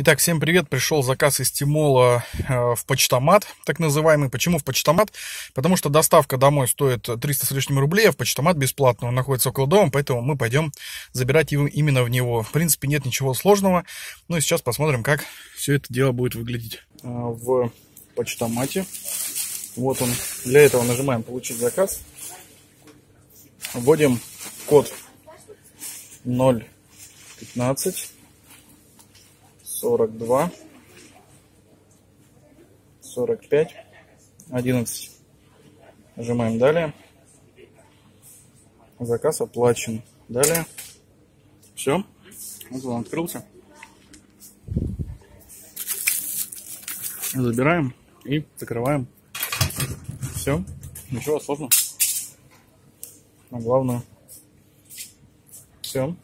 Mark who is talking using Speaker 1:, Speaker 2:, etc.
Speaker 1: Итак, всем привет. Пришел заказ из Тимола э, в почтомат, так называемый. Почему в почтомат? Потому что доставка домой стоит 300 с лишним рублей, а в почтомат бесплатно. Он находится около дома, поэтому мы пойдем забирать его именно в него. В принципе, нет ничего сложного. Ну и сейчас посмотрим, как все это дело будет выглядеть э, в почтомате. Вот он. Для этого нажимаем «Получить заказ». Вводим код 015 42, 45, 11. Нажимаем далее. Заказ оплачен. Далее. Все. Вот он открылся. Забираем и закрываем. Все. Ничего сложного. А главное. Все.